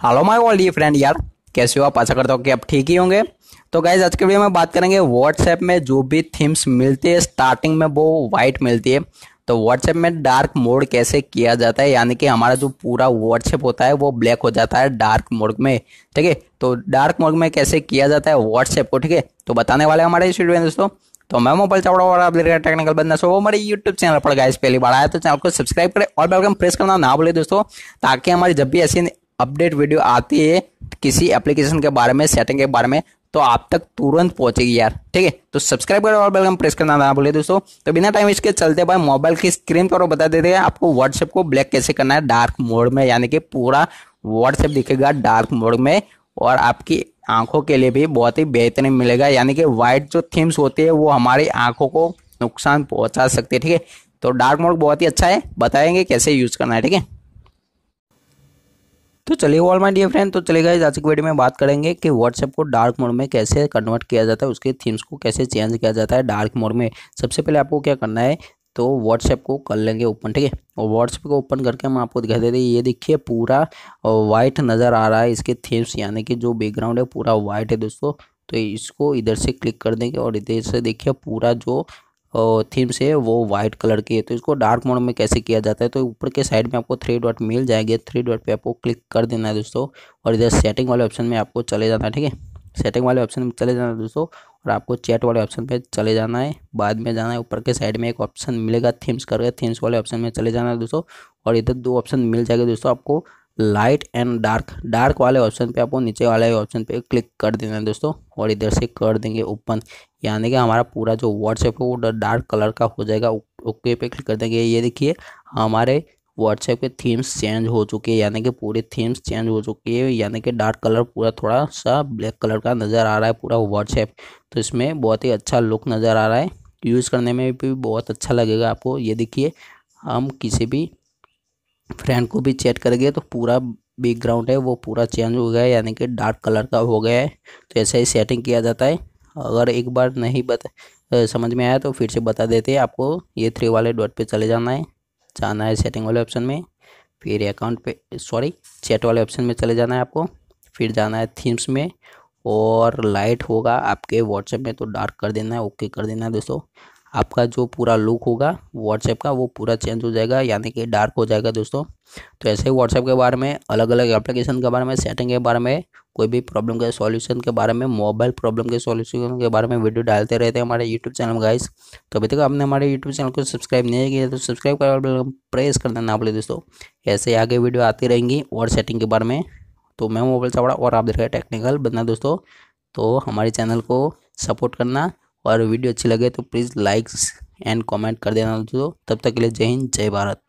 Hello my all the friend यार। कैसे हो आप? आशा करता हूँ कि आप ठीक ही होंगे। तो गाइज़ आज के वीडियो में बात करेंगे व्हाट्सएप में जो भी थीम्स मिलती है स्टार्टिंग में वो वाइट मिलती है। तो व्हाट्सएप में डार्क मोड कैसे किया जाता है? यानी कि हमारा जो पूरा व्हाट्सएप होता है, वो ब्लैक हो जाता है डार्क मोड में। ठीक है? तो डार्क मोड में कैसे किया जाता है व्हाट्सएप को? ठीक है? तो बताने वाले हमारे इस वीडियो में दोस्तों। तो मैं मोबाइल चावड़ा और आप टेक्निकल बंदा सो हमारे यूट्यूब चैनल पर गाइस पहली बार आया तो चैनल को सब्सक्राइब करें और बेल प्रेस करना ना भूले दोस्तों, ताकि हमारी जब भी ऐसी अपडेट वीडियो आती है किसी एप्लीकेशन के बारे में सेटिंग के बारे में तो आप तक तुरंत पहुंचेगी यार। ठीक है? तो सब्सक्राइब करें और बेल प्रेस करना ना भूले दोस्तों। तो बिना टाइम इसके चलते भाई मोबाइल की स्क्रीन पर बता देते हैं आपको व्हाट्सएप को ब्लैक कैसे करना है डार्क मोड में, यानी कि पूरा व्हाट्सएप दिखेगा डार्क मोड में, और आपकी आँखों के लिए भी बहुत ही बेहतरीन मिलेगा। यानी कि वाइट जो थीम्स होती है, वो हमारी आँखों को नुकसान पहुँचा सकती है। ठीक है? तो डार्क मोड बहुत ही अच्छा है, बताएँगे कैसे यूज़ करना है। ठीक है? तो चलिए ऑल माई डियर फ्रेंड तो चलेगा आज की वीडियो में बात करेंगे कि व्हाट्सएप को डार्क मोड में कैसे कन्वर्ट किया जाता है, उसके थीम्स को कैसे चेंज किया जाता है डार्क मोड में। सबसे पहले आपको क्या करना है तो व्हाट्सएप को कर लेंगे ओपन ठीक है? और व्हाट्सएप को ओपन करके हम आपको दिखा देते हैं, ये देखिए पूरा वाइट नज़र आ रहा है इसके थीम्स यानी कि जो बैकग्राउंड है, पूरा वाइट है दोस्तों। तो इसको इधर से क्लिक कर देंगे और इधर से देखिए पूरा जो थीम्स है वो वाइट कलर की है तो इसको डार्क मोड में कैसे किया जाता है तो ऊपर के साइड में आपको थ्री डॉट मिल जाएँगे थ्री डॉट पे आपको क्लिक कर देना है दोस्तों, और इधर सेटिंग वाले ऑप्शन में आपको चले जाना है, ठीक है? सेटिंग वाले ऑप्शन में चले जाना है दोस्तों, और आपको चैट वाले ऑप्शन पे चले जाना है, बाद में जाना है, ऊपर के साइड में एक ऑप्शन मिलेगा थीम्स करके थीम्स वाले ऑप्शन में चले जाना है दोस्तों, और इधर दो ऑप्शन मिल जाएगा दोस्तों आपको लाइट एंड डार्क। डार्क वाले ऑप्शन पे आपको नीचे वाले ऑप्शन पे क्लिक कर देना है दोस्तों, और इधर से कर देंगे ओपन। यानी कि हमारा पूरा जो व्हाट्सएप है वो डार्क कलर का हो जाएगा। ओके पे क्लिक कर देंगे। ये देखिए, हमारे व्हाट्सएप के थीम्स चेंज हो चुके हैं। यानी कि पूरे थीम्स चेंज हो चुके हैं। यानी कि डार्क कलर पूरा थोड़ा सा ब्लैक कलर का नज़र आ रहा है पूरा व्हाट्सएप तो इसमें बहुत ही अच्छा लुक नज़र आ रहा है। यूज़ करने में भी बहुत अच्छा लगेगा आपको। ये देखिए, हम किसी भी फ्रेंड को भी चैट करेंगे तो पूरा बैकग्राउंड है, वो पूरा चेंज हो गया है, यानी कि डार्क कलर का हो गया है तो ऐसे ही सेटिंग किया जाता है। अगर एक बार नहीं बता समझ में आया तो फिर से बता देते हैं आपको, ये थ्री वाले डॉट पे चले जाना है जाना है सेटिंग वाले ऑप्शन में, फिर अकाउंट पे सॉरी चैट वाले ऑप्शन में चले जाना है आपको, फिर जाना है थीम्स में, और लाइट होगा आपके व्हाट्सएप में तो डार्क कर देना है ओके कर देना है दोस्तों। आपका जो पूरा लुक होगा व्हाट्सएप का वो पूरा चेंज हो जाएगा, यानी कि डार्क हो जाएगा दोस्तों। तो ऐसे ही व्हाट्सएप के बारे में अलग अलग एप्लीकेशन के बारे में सेटिंग के बारे में, कोई भी प्रॉब्लम के सॉल्यूशन के बारे में मोबाइल प्रॉब्लम के सॉल्यूशन के बारे में वीडियो डालते रहते हैं हमारे यूट्यूब चैनल में गाइस तो अभी तक आपने हमारे यूट्यूब चैनल को सब्सक्राइब नहीं किया तो सब्सक्राइब कर प्रेस कर देना बोले दोस्तों। ऐसे आगे वीडियो आती रहेंगी और सेटिंग के बारे में। तो मैं मोबाइल चावड़ा और आप देख रहे हैं टेक्निकल बनना दोस्तों। तो हमारे चैनल को सपोर्ट करना और वीडियो अच्छी लगे तो प्लीज़ लाइक्स एंड कमेंट कर देना दोस्तों। तब तक के लिए जय हिंद, जय भारत।